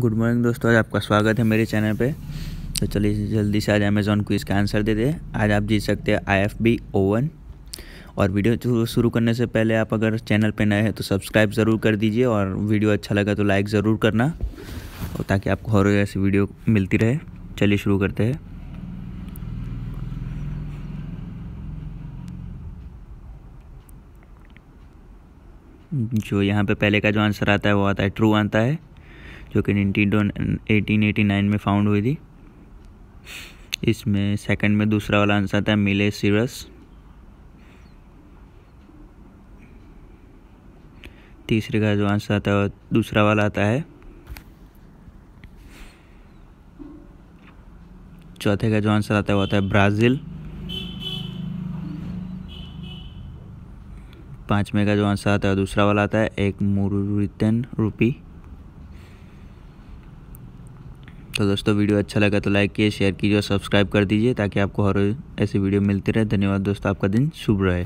Good morning दोस्तों, आज आपका स्वागत है मेरे चैनल पे। तो चलिए जल्दी से आज अमेज़ॉन को इसका आंसर दे दें। आज आप जीत सकते हैं आई एफ़ बी ओवन और वीडियो शुरू करने से पहले आप अगर चैनल पे नए हैं तो सब्सक्राइब ज़रूर कर दीजिए और वीडियो अच्छा लगा तो लाइक ज़रूर करना। और ताकि आपको हर ऐसी वीडियो मिलती रहे। चलिए शुरू करते हैं। जो यहाँ पे पहले का जो आंसर आता है, वो आता है ट्रू आता है। जो कि एटीन एटी नाइन में फाउंड हुई थी। इसमें सेकंड में दूसरा वाला आंसर आता है मिले सीरस तीसरे का जो आंसर आता है, दूसरा वाला आता है। चौथे का जो आंसर आता है, वो आता है ब्राज़ील पाँचवें का जो आंसर आता है दूसरा वाला आता है, एक मुरितन रुपी तो दोस्तों वीडियो अच्छा लगा तो लाइक कीजिए शेयर कीजिए और सब्सक्राइब कर दीजिए ताकि आपको हर ऐसी वीडियो मिलती रहे। धन्यवाद दोस्तों, आपका दिन शुभ रहे।